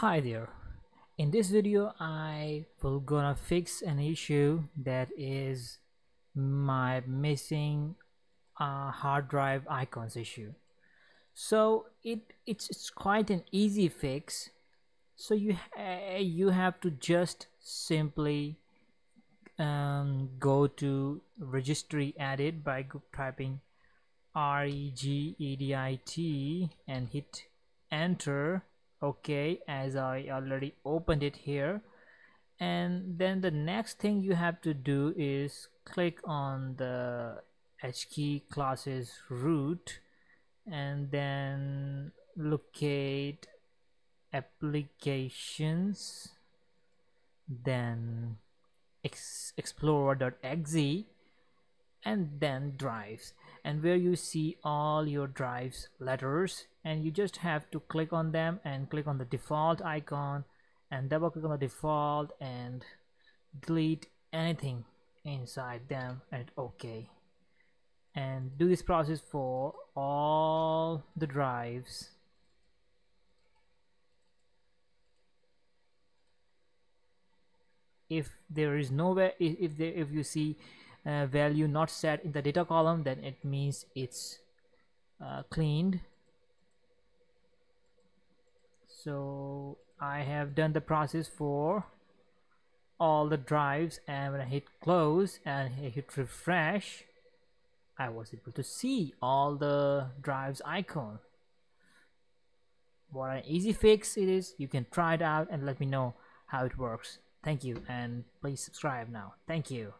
Hi there. In this video I will gonna fix an issue that is my missing uh, hard drive icons issue. So it it's, it's quite an easy fix. So you ha you have to just simply um, go to registry edit by typing regedit and hit enter okay as I already opened it here. And then the next thing you have to do is click on the HKey classes root. And then locate applications. Then explorer.exe and then drives. And where you see all your drives letters and you just have to click on them and click on the default icon and double click on the default and delete anything inside them and OK. And do this process for all the drives. If there is nowhere if there if you see uh, value not set in the data column then it means it's uh, cleaned. So I have done the process for all the drives and when I hit close and I hit refresh I was able to see all the drives icon. What an easy fix it is. You can try it out and let me know how it works. Thank you and please subscribe now. Thank you